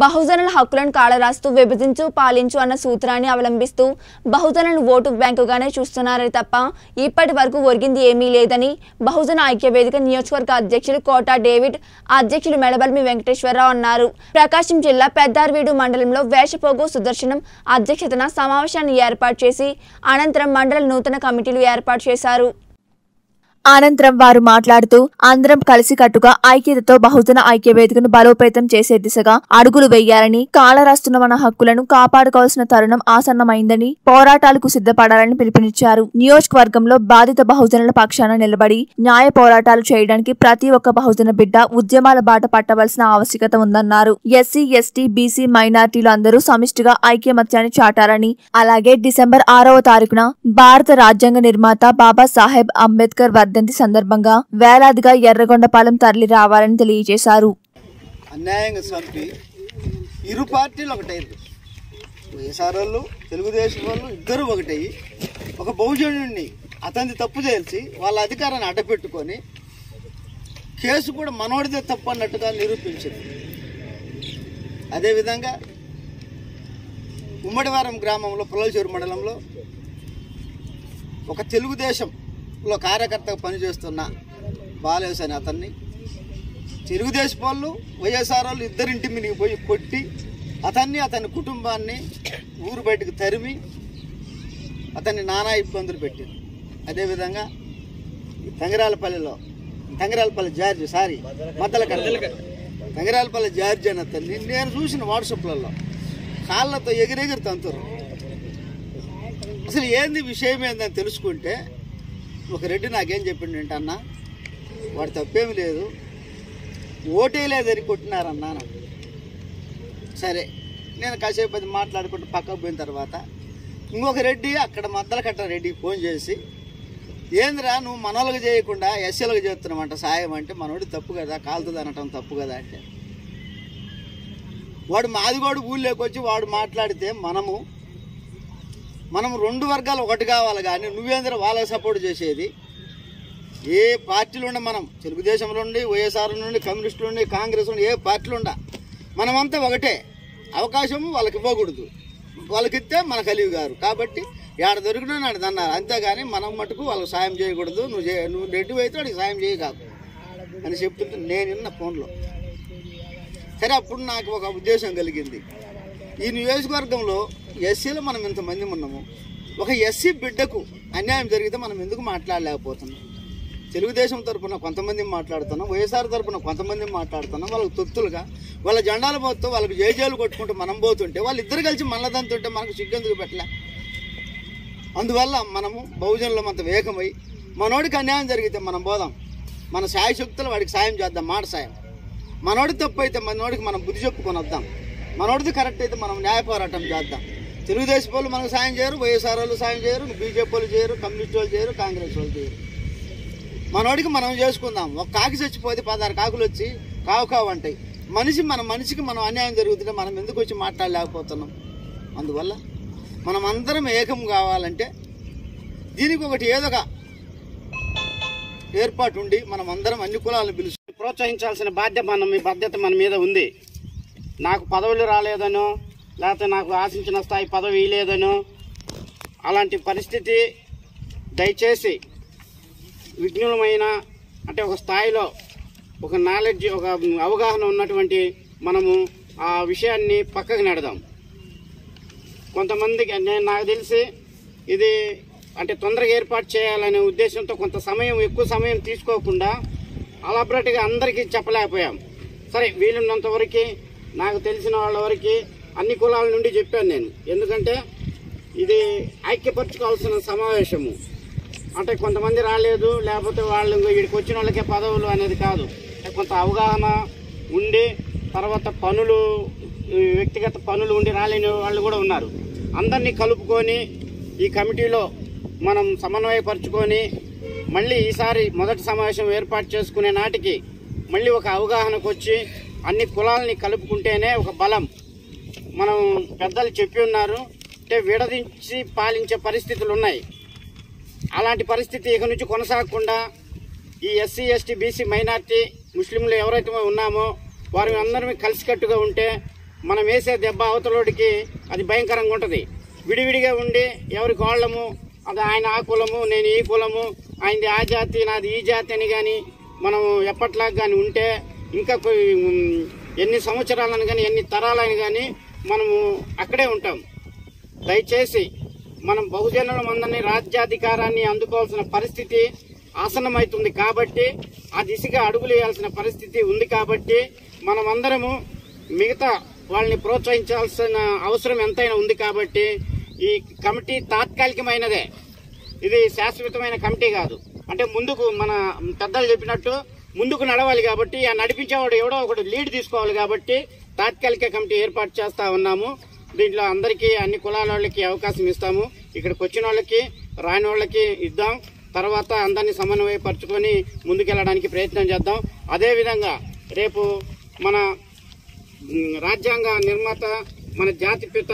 బహుజనుల హక్కులను కాళరాస్తూ విభజించు పాలించు అన్న సూత్రాన్ని అవలంబిస్తూ బహుజనులను ఓటు బ్యాంకుగానే చూస్తున్నారని తప్ప ఇప్పటి వరకు ఒరిగింది ఏమీ లేదని బహుజన ఐక్య వేదిక నియోజకవర్గ అధ్యక్షులు కోటా డేవిడ్ అధ్యక్షులు మెడబల్మి వెంకటేశ్వరరావు అన్నారు. ప్రకాశం జిల్లా పెద్దార్వీడు మండలంలో వేషపోగు సుదర్శనం అధ్యక్షతన సమావేశాన్ని ఏర్పాటు చేసి అనంతరం మండల నూతన కమిటీలు ఏర్పాటు చేశారు. అనంతరం వారు మాట్లాడుతూ అందరం కలిసికట్టుగా ఐక్యతతో బహుజన ఐక్య వేదికను బలోపేతం చేసే దిశగా అడుగులు వేయాలని కాలరాస్తున్న మన హక్కులను కాపాడుకోవాల్సిన తరుణం ఆసన్నమైందని పోరాటాలకు సిద్ధపడాలని పిలుపునిచ్చారు. నియోజకవర్గంలో బాధిత బహుజనుల పక్షాన నిలబడి న్యాయ పోరాటాలు చేయడానికి ప్రతి ఒక్క బహుజన బిడ్డ ఉద్యమాల బాట పట్టవలసిన ఆవశ్యకత ఉందన్నారు. ఎస్సీ ఎస్టీ బీసీ మైనార్టీలు అందరూ సమిష్టిగా ఐక్యమత్యాన్ని చాటారని అలాగే డిసెంబర్ ఆరవ తారీఖున భారత రాజ్యాంగ నిర్మాత బాబా సాహెబ్ అంబేద్కర్ వర్ధంతి సందర్భంగా వేలాదిగా ఎర్రగొండపాలెం తరలి రావాలని తెలియజేశారు. అన్యాయంగా చంపి ఇరు పార్టీలు ఒకటైంది వైఎస్ఆర్ వాళ్ళు తెలుగుదేశం వాళ్ళు ఇద్దరు ఒకటయ్యి. ఒక బహుజనుడిని అతన్ని తప్పు చేల్చి వాళ్ళ అధికారాన్ని అడ్డపెట్టుకొని కేసు కూడా మనోడిదే తప్పు అన్నట్టుగా నిరూపించింది. అదేవిధంగా ఉమ్మడివారం గ్రామంలో పుల్లలచేరు మండలంలో ఒక తెలుగుదేశం లో కార్యకర్తగా పనిచేస్తున్న బాలేస్ అని అతన్ని. తెలుగుదేశం వాళ్ళు వైఎస్ఆర్ వాళ్ళు ఇద్దరింటి మీదకి పోయి కొట్టి అతన్ని అతని కుటుంబాన్ని ఊరు బయటకు తరిమి అతన్ని నానా ఇబ్బందులు పెట్టారు అదేవిధంగా తంగిరాలపల్లిలో Thangiralapalli George sorry Maddala Thangiralapalli George అని అతన్ని నేను చూసిన వాట్సాప్లలో కాళ్ళతో ఎగిరెగిరి తంతురు అసలు ఏంది విషయం ఏందని తెలుసుకుంటే ఒక రెడ్డి నాకేం చెప్పిండు ఏంటన్నా వాడు తప్పేమి లేదు. ఓటే లేదని కొట్టినారన్నా నాకు. సరే నేను కాసేపు అది మాట్లాడుకుంటూ పక్కకు పోయిన తర్వాత ఇంకొక రెడ్డి అక్కడ మద్దల కట్ట రెడ్డికి ఫోన్ చేసి ఏందిరా నువ్వు మనోళ్ళకి చేయకుండా ఎస్సీలకు చేస్తున్నావంట సాయం అంటే మనోడి తప్పు కదా కాలుతుంది అనటం తప్పు కదా అంటే. వాడు మాదిగోడు ఊళ్ళోకి వచ్చి వాడు మాట్లాడితే మనము మనం రెండు వర్గాలు ఒకటి కావాలి కానీ నువ్వేంద్ర వాళ్ళకి సపోర్ట్ చేసేది. ఏ పార్టీలు ఉండ మనం తెలుగుదేశంలో ఉండి వైఎస్ఆర్ నుండి కమ్యూనిస్టులు ఉండి కాంగ్రెస్ ఉండి ఏ పార్టీలు ఉండ మనమంతా ఒకటే. అవకాశం వాళ్ళకి ఇవ్వకూడదు. వాళ్ళకి ఇస్తే మన కలివి గారు. కాబట్టి ఏడ దొరికినా నాడు అన్నారు అంతేగాని మనం మటుకు వాళ్ళకి సాయం చేయకూడదు. నువ్వు చే నువ్వు రెడ్డి అయితే వాడికి సాయం చేయకాదు అని చెప్తుంటే నేను విన్న ఫోన్లో. సరే అప్పుడు నాకు ఒక ఉద్దేశం కలిగింది. ఈ నియోజకవర్గంలో ఎస్సీలో మనం ఇంతమంది ఉన్నాము. ఒక ఎస్సీ బిడ్డకు అన్యాయం జరిగితే మనం ఎందుకు మాట్లాడలేకపోతున్నాం? తెలుగుదేశం తరపున కొంతమంది మాట్లాడుతున్నాం వైఎస్ఆర్ తరపున కొంతమంది మాట్లాడుతున్నాం. వాళ్ళకి తొత్తులుగా వాళ్ళ జెండాలు పోతూ వాళ్ళకి జయజేలు కొట్టుకుంటూ మనం పోతుంటే వాళ్ళు ఇద్దరు కలిసి మళ్ళదంతుంటే మనకు సిగ్గెందుకు పెట్టలే? అందువల్ల మనము బహుజనులం అంత వేగమై మనోడికి అన్యాయం జరిగితే మనం పోదాం. మన సాయశక్తులు వాడికి సాయం చేద్దాం మాట సాయం. మనోడి తప్పు అయితే మనోడికి మనం బుద్ధి చెప్పుకొని వద్దాం. మనోడిది కరెక్ట్ అయితే మనం న్యాయ పోరాటం చేద్దాం. తెలుగుదేశం వాళ్ళు మనకు సాయం చేయరు వైఎస్ఆర్ వాళ్ళు సాయం చేయరు బీజేపీ వాళ్ళు చేయరు కమ్యూనిస్ట్ వాళ్ళు చేయరు కాంగ్రెస్ వాళ్ళు చేయరు. మనోడికి మనం చేసుకుందాం. ఒక కాకి చచ్చిపోతే పదహారు కాకులు వచ్చి కావు కావు అంటాయి. మనిషి మన మనిషికి మనం అన్యాయం జరుగుతుంటే మనం ఎందుకు వచ్చి మాట్లాడలేకపోతున్నాం? అందువల్ల మనం అందరం ఏకం కావాలంటే దీనికి ఒకటి ఏదో ఒక ఏర్పాటు ఉండి మనం అందరం అన్ని కులాలను పిలుచు ప్రోత్సహించాల్సిన బాధ్యత మన మీ బాధ్యత మన మీద ఉంది. నాకు పదవులు రాలేదనో లేకపోతే నాకు ఆశించిన స్థాయి పదవి ఇలేదనో అలాంటి పరిస్థితి దయచేసి విఘ్నులమైన అంటే ఒక స్థాయిలో ఒక నాలెడ్జ్ ఒక అవగాహన ఉన్నటువంటి మనము ఆ విషయాన్ని పక్కకు నెడదాం. కొంతమందికి నేను నాకు తెలిసి ఇది అంటే తొందరగా ఏర్పాటు చేయాలనే ఉద్దేశంతో కొంత సమయం ఎక్కువ సమయం తీసుకోకుండా అలబరట్గా అందరికీ చెప్పలేకపోయాం. సరే వీలున్నంతవరకు నాకు తెలిసిన వాళ్ళ వరకు అన్ని కులాల నుండి చెప్పాను నేను. ఎందుకంటే ఇది ఐక్యపరచుకోవాల్సిన సమావేశము. అంటే కొంతమంది రాలేదు లేకపోతే వాళ్ళు ఇక్కడికి వచ్చిన వాళ్ళకే పదవులు అనేది కాదు. కొంత అవగాహన ఉండి తర్వాత పనులు వ్యక్తిగత పనులు ఉండి రాలేని వాళ్ళు కూడా ఉన్నారు. అందరినీ కలుపుకొని ఈ కమిటీలో మనం సమన్వయపరుచుకొని మళ్ళీ ఈసారి మొదటి సమావేశం ఏర్పాటు చేసుకునే నాటికి మళ్ళీ ఒక అవగాహనకు వచ్చి అన్ని కులాలని కలుపుకుంటేనే ఒక బలం. మనం పెద్దలు చెప్పి ఉన్నారు అంటే విడదించి పాలించే పరిస్థితులు ఉన్నాయి అలాంటి పరిస్థితి ఇక నుంచి కొనసాగకుండా ఈ ఎస్సీ ఎస్టీ బీసీ మైనార్టీ ముస్లింలు ఎవరైతే ఉన్నామో వారి అందరం కలిసికట్టుగా ఉంటే మనం వేసే దెబ్బ అవతలోడికి అది భయంకరంగా ఉంటుంది. విడివిడిగా ఉండి ఎవరి కోళ్ళము అది ఆయన ఆ కులము నేను ఈ కులము ఆయనది ఆ జాతి నాది ఈ జాతి అని కానీ మనం ఎప్పట్లాగా కానీ ఉంటే ఇంకా ఎన్ని సంవత్సరాలను కానీ ఎన్ని తరాలని కానీ మనము అక్కడే ఉంటాం. దయచేసి మనం బహుజనుల మందని రాజ్యాధికారాన్ని అందుకోవాల్సిన పరిస్థితి ఆసన్నమవుతుంది కాబట్టి ఆ దిశగా అడుగులు వేయాల్సిన పరిస్థితి ఉంది కాబట్టి మనమందరము మిగతా వాళ్ళని ప్రోత్సహించాల్సిన అవసరం ఎంతైనా ఉంది కాబట్టి ఈ కమిటీ తాత్కాలికమైనదే. ఇది శాశ్వతమైన కమిటీ కాదు. అంటే ముందుకు మన పెద్దలు చెప్పినట్టు ముందుకు నడవాలి కాబట్టి ఆ నడిపించేవాడు ఎవడో ఒకటి లీడ్ తీసుకోవాలి కాబట్టి తాత్కాలిక కమిటీ ఏర్పాటు చేస్తా ఉన్నాము. దీంట్లో అందరికీ అన్ని కులాల వాళ్ళకి అవకాశం ఇస్తాము. ఇక్కడికి వచ్చిన వాళ్ళకి రాని వాళ్ళకి ఇద్దాం. తర్వాత అందరినీ సమన్వయపరచుకొని ముందుకెళ్ళడానికి ప్రయత్నం చేద్దాం. అదేవిధంగా రేపు మన రాజ్యాంగ నిర్మాత మన జాతి పిత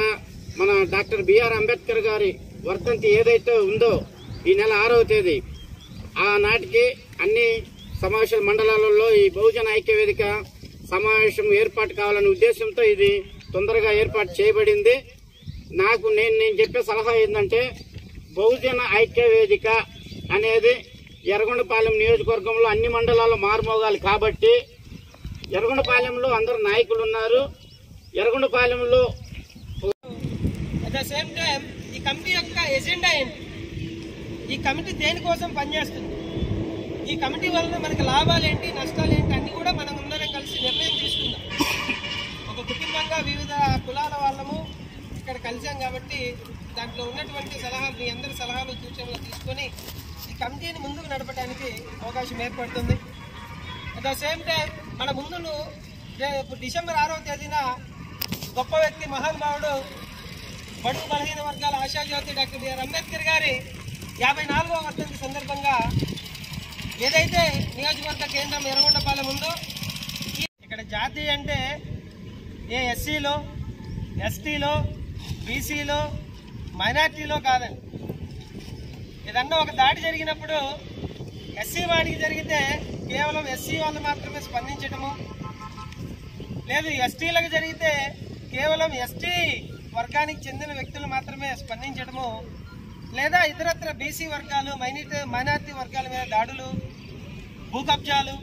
మన డాక్టర్ బిఆర్ అంబేద్కర్ గారి వర్ధంతి ఏదైతే ఉందో ఈ నెల ఆరవ తేదీ ఆనాటికి అన్ని సమావేశ మండలాలలో ఈ బహుజన ఐక్య వేదిక సమావేశం ఏర్పాటు కావాలనే ఉద్దేశంతో ఇది తొందరగా ఏర్పాటు చేయబడింది. నాకు నేను నేను చెప్పే సలహా ఏంటంటే బహుజన ఐక్య వేదిక అనేది ఎర్రగొండపాలెం నియోజకవర్గంలో అన్ని మండలాల్లో మారుమోగాలి కాబట్టి ఎర్రగొండపాలెంలో అందరు నాయకులు ఉన్నారు. ఎర్రగొండపాలెంలో అట్ ద సేమ్ టైం ఈ కమిటీ యొక్క ఎజెండా ఏంటి? ఈ కమిటీ దేనికోసం పనిచేస్తుంది? ఈ కమిటీ వలన మనకి లాభాలు ఏంటి నష్టాలు ఏంటి అన్ని కూడా మనం అందరం కలిసి నిర్ణయం తీసుకుందాం. ఒక కుటుంబంగా వివిధ కులాల వాళ్ళము ఇక్కడ కలిసాం కాబట్టి దాంట్లో ఉన్నటువంటి సలహాలు మీ అందరి సలహాలు సూచనలు తీసుకొని ఈ కమిటీని ముందుకు నడపడానికి అవకాశం ఏర్పడుతుంది. అట్ ద సేమ్ టైం మన ముందు డిసెంబర్ ఆరవ తేదీన గొప్ప వ్యక్తి మహానుభావుడు బడుగు బలహీన వర్గాల ఆశాజ్యోతి డాక్టర్ బిఆర్ అంబేద్కర్ గారి యాభై నాలుగవ వర్ధంతి సందర్భంగా ఏదైతే నియోజకవర్గ కేంద్రం ఎర్రగొండపాలెం ఉందో ఇక్కడ జాతి అంటే ఏ ఎస్సీలో ఎస్టీలో బీసీలో మైనార్టీలో కాదండి. ఏదన్నా ఒక దాడి జరిగినప్పుడు ఎస్సీ వాడికి జరిగితే కేవలం ఎస్సీ వాళ్ళు మాత్రమే స్పందించడము లేదు ఎస్టీలకు జరిగితే కేవలం ఎస్టీ వర్గానికి చెందిన వ్యక్తులు మాత్రమే స్పందించడము లేదా ఇతరత్ర బీసీ వర్గాలు మైనార్టీ మైనార్టీ వర్గాల మీద దాడులు భూ కబ్జాలు